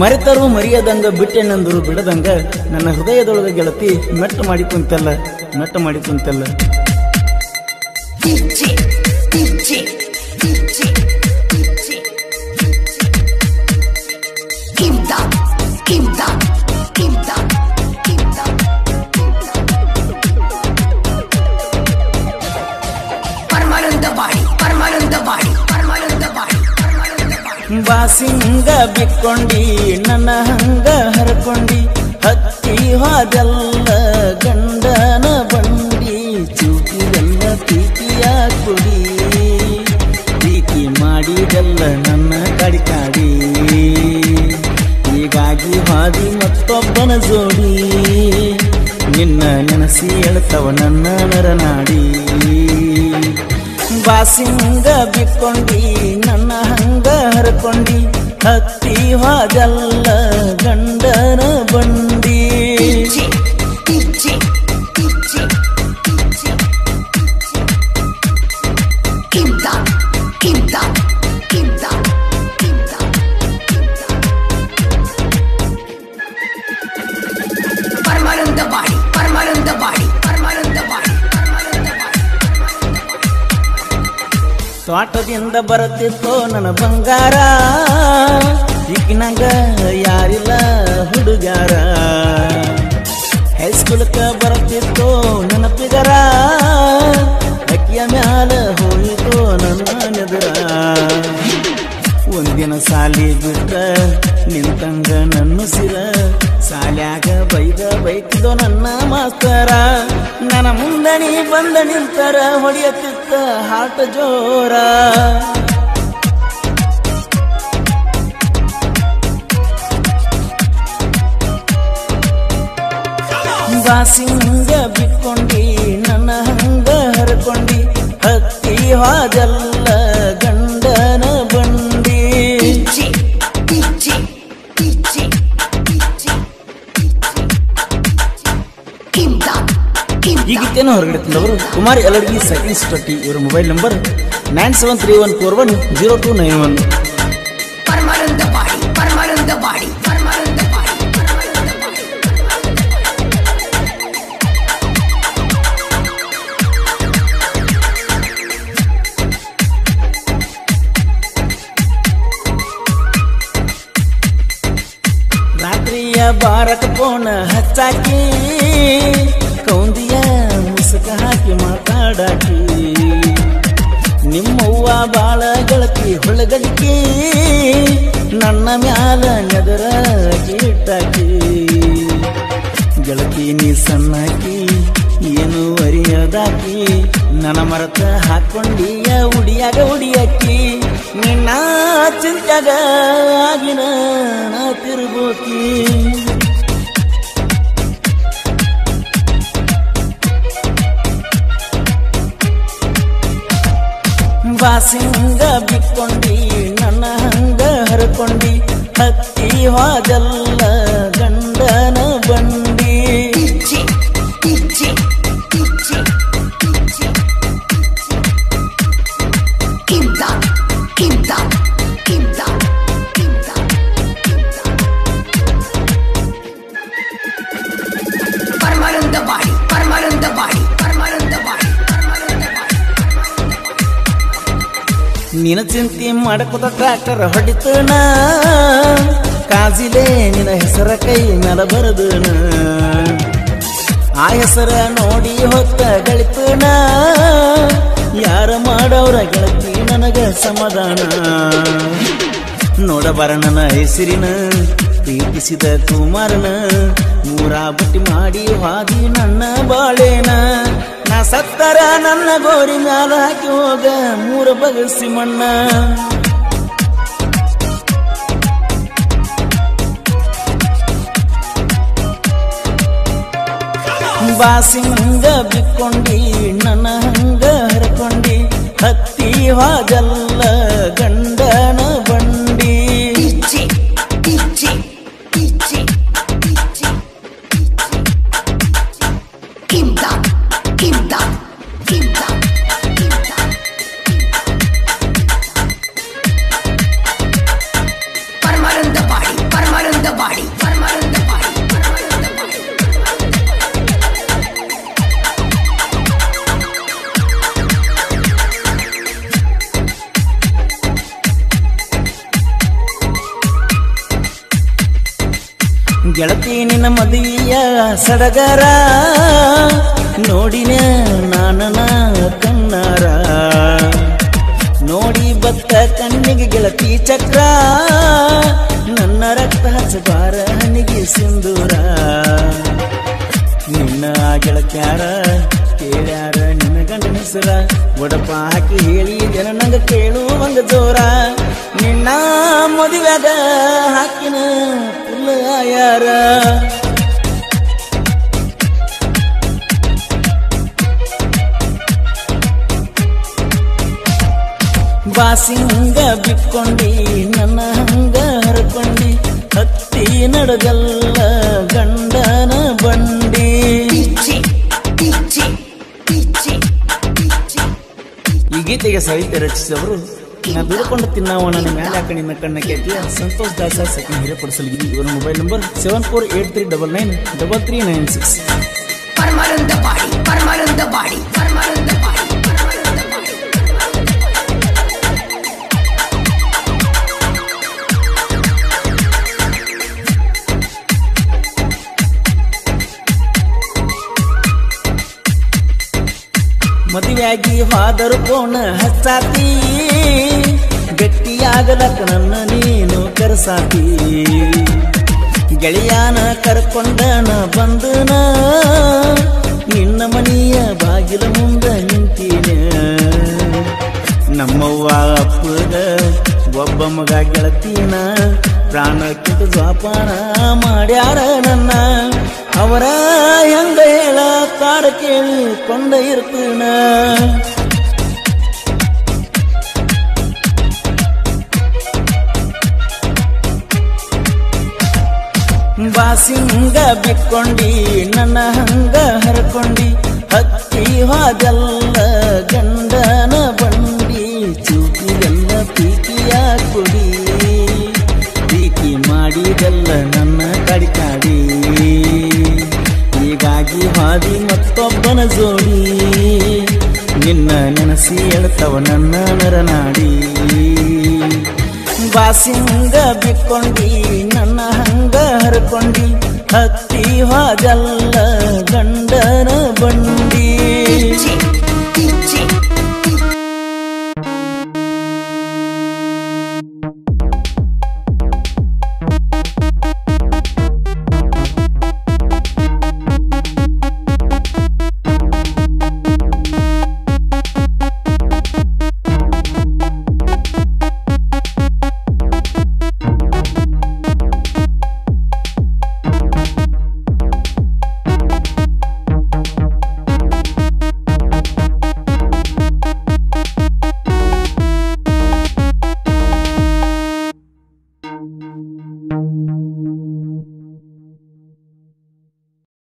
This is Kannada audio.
ಮರೆತರು ಮರೆಯದಂಗ ಬಿಟ್ಟೆನೆಂದರು ಬಿಡದಂಗ ನನ್ನ ಹೃದಯದೊಳಗ ಗೆಳತಿ ಮೆಟ್ಟ ಮಾಡಿ ಕುಂತಲ್ಲ ಮೆಟ್ಟ ಮಾಡಿ ಕುಂತಲ್ಲ DJ, DJ, DJ, DJ, ಬಾಸಿಂಗ ಬಿಕ್ಕೊಂಡಿ, ನನ್ನ ಹಂಗ ಹರ್ಕೊಂಡಿ, ಹತ್ತಿ ಹೋದಲ್ಲ ಗಂಡನ ಬಂಡಿ ಚೂಕಿದೆಲ್ಲ ಪ್ರೀತಿಯ ಕುಡಿ. ಪ್ರೀತಿ ಮಾಡಿದೆಲ್ಲ ನನ್ನ ಕಡಿಕಾಡಿ ಹೀಗಾಗಿ ಹಾದಿ ಮತ್ತೊಬ್ಬನ ಜೋಡಿ. ನಿನ್ನ ನೆನಸಿ ಎಳ್ತವ ನನ್ನ ನರನಾಡಿ. ಬಾಸಿಂಗ ಬಿಕ್ಕೊಂಡಿ ನನ್ನ ಹಂಗ ಹರ್ಕೊಂಡಿ ಹತ್ತಿ ವಾದಲ್ಲ ಗಂಡನ ಬಂಡಿ ತೋಟದಿಂದ ಬರುತ್ತಿತ್ತೋ ನನ್ನ ಬಂಗಾರ? ಈಗಿನಾಗ ಯಾರಿಲ್ಲ ಹುಡುಗಾರ? ಹೈಸ್ಕೂಲ್ಕ ಬರುತ್ತಿತ್ತೋ ನನ್ನ ಪಿಗರ? ಅಕ್ಕಿಯ ಮ್ಯಾಲ ಹೋಯಿತು ನನ್ನ ನೆದರ? ಒಂದಿನ ಸಾಲಿ ಬಿಟ್ಟ ನಿಂತಂಗ ನನ್ನ ಸಿರ ಸಾಲ್ಯಾಗ ಬೈದ ಬೈತಿದೋ ನನ್ನ ಮಾಸ್ತರ. ನನ್ನ ಮುಂದಣಿ ಬಂದ ನಿಂತರ ಹೊಡೆಯತ್ತಿತ್ತ ಹಾಟ ಜೋರ. ಹಿಂಗ ಬಿಕ್ಕೊಂಡಿ ನನ್ನ ಹಂಗ ಹರ್ಕೊಂಡಿ, ಹತ್ತಿ ಹೋದಲ್ಲ ತಂದವರು ಕುಮಾರ್ ಎಲರ್ಗಿ ಸೆಕೆಂಡ್ ಸ್ಟಟಿ ಇವರ mobile number nine seven three one four one zero two nine one Paramananda Badi, Paramananda Badi, Paramananda Badi, Paramananda Badi. ರಾತ್ರಿಯ ಬಾರಕ ಪೋನ ಹಚ್ಚಾಕಿ ಕೌಂದಿಯ ಹಾಕಿ ಮಾತಾಡಾಕಿ. ನಿಮ್ಮವ್ವ ಬಾಳ ಗಳಕಿ ಹೊಳಗಡಿಕೆ. ನನ್ನ ಮ್ಯಾಲ ನೆದರ ಕೀಟಾಕಿ ಗೆಳತಿ ನೀ ಸಣ್ಣಾಕಿ, ಏನು ಅರಿಯದಾಕಿ. ನನ್ನ ಮರತ ಹಾಕೊಂಡಿಯ ಉಡಿಯಾಗ ಉಡಿಯಾಕಿ. ನಿನ್ನ ಚಿಂತ್ಯಾಗ ಆಗಿನ ತಿರುಗೋಕಿ. ಬಾಸಿಂಗ ಬಿಕ್ಕೊಂಡಿ ನನ್ನ ಹಂಗ ಹರ್ಕೊಂಡಿ ಹತ್ತಿ ಹೋದಲ್ಲ ನಿನ ಚಿಂತಿ ಮಾಡಕುದ ಟ್ರ್ಯಾಕ್ಟರ್ ಹೊಡಿತನ? ಕಾಜಿಲೆ ನಿನ್ನ ಹೆಸರ ಕೈ ಮೇಲೆ ಬರದನ? ಆ ಹೆಸರ ನೋಡಿ ಹೊತ್ತ ಗಳಿತನ? ಯಾರ ಮಾಡೋರ ಗೆಳತಿ ನನಗ ಸಮಾಧಾನ? ನೋಡಬಾರ ನನ್ನ ಹೆಸರಿನ, ಪ್ರೀತಿಸಿದ ಕುಮಾರನ ಮೂರಾ ಬಟ್ಟಿ ಮಾಡಿ ಹಾದಿ ನನ್ನ ಬಾಳೇನ? ನಾ ಸತ್ತರ ನನ್ನ ಗೋರಿ ಮ್ಯಾಲ ಹಾಕಿ ಹೋಗ, ಮೂರ ಬಗಸಿ ಮಣ್ಣ. ಬಾಸಿಂಗ ಬಿಕ್ಕೊಂಡಿ, ನನ್ನ ಹಂಗ ಹರಕೊಂಡಿ, ಹತ್ತಿ ವಾಜಲ್ಲ ಗಂಡನ ಸಡಗರ. ನೋಡಿನ ನಾನನ ಕಣ್ಣಾರ. ನೋಡಿ ಬತ್ತ ಕಣ್ಣಿಗೆ ಗೆಳತಿ ಚಕ್ರ. ನನ್ನ ರಕ್ತ ಹಚ್ಚಬಾರ ಹನಿಗೆ ಸಿಂಧೂರ. ನಿನ್ನ ಗೆಳಕ್ಯಾರ ಕೇಳ್ಯಾರ ನಿನ್ನ ಗಂಡನ ಹೆಸರ. ಒಡಪ ಹಾಕಿ ಹೇಳಿ ಜನ ನಂಗ ಕೇಳುವಂಗ ಜೋರ. ನಿನ್ನ ಮದುವೆಗ ಹಾಕಿನ ಪುಲ್ಲ ಯಾರ ಬಾಸಿಂಗ ಬಿಕ್ಕೊಂಡಿ, ನನ್ನ ಹಂಗ ಹರ್ಕೊಂಡಿ, ಹತ್ತಿ ನಡಗಲ್ಲ ಗಂಡನ ಬಂಡಿ. ಈ ಗೀತೆಗೆ ಸಾಹಿತ್ಯ ರಚಿಸಿದವರು, ನಾ ಬಿಡ್ಕೊಂಡು ತಿನ್ನವ ನನ್ನ ಮೇಲೆ ಹಾಕ ನಿನ್ನ ಕಣ್ಣ ಕೇಳ್ತೀಯ? ಸಂತೋಷ್ ದಾಸ ಸೆಕೆಂಡ್ ಹಿರೇಪಡಿಸಲಿಗೆ ಇವರ mobile number seven four eight three double nine double three nine six ಪರಮಾನಂದ ಬಾಡಿ ಪರಮಾನಂದ ಬಾಡಿ. ಮದುವೆಯಾಗಿ ಹಾದರು ಕೋಣ ಹಚ್ಚಾತಿ ಗಟ್ಟಿಯಾಗಲಕ್ಕ ನನ್ನ ನೀನು ಕರಸಾತಿ. ಗೆಳೆಯಾನ ಕರ್ಕೊಂಡನ ಬಂದನ. ನಿನ್ನ ಮನೆಯ ಬಾಗಿಲ ಮುಂದ ನಿಂತೀನ. ನಮ್ಮವ್ವ ಅಪ್ಪದ ಒಬ್ಬ ಮಗ ಗೆಳತೀನ ಪ್ರಾಣಕ್ಕಿಂತ ಜೋಪಾನ ಮಾಡ್ಯಾರ ನನ್ನ. ಅವರ ಹೆಂಗ ಹೇಳ ಕಾಡ ಕೇಳಿಕೊಂಡ ಇರ್ತೀನ ಬಾಸಿಂಗ ಬಿಕ್ಕೊಂಡಿ ನನ್ನ ಹಂಗ ಹರ್ಕೊಂಡಿ ಹತ್ತಿ ಹೋದಲ್ಲ ಗಂಡನ ಬಂಡಿ ಚೂಕಿಗೆಲ್ಲ ಪೀಕಿಯ ಕುಡಿ ಪ್ರೀತಿ ಮಾಡಿದಲ್ಲ ನನ್ನ ಕಡಿಕಾಡಿ ಹಾದಿ ಮತ್ತೊಬ್ಬನ ಜೋಡಿ. ನಿನ್ನ ನೆನಸಿ ಎಳ್ತವ ನನ್ನ ನರನಾಡಿ. ಬಾಸಿಂಗ ಬಿಕ್ಕೊಂಡಿ, ನನ್ನ ಹಂಗ ಹರ್ಕೊಂಡಿ ಹತ್ತಿ ಹೋದಲ್ಲ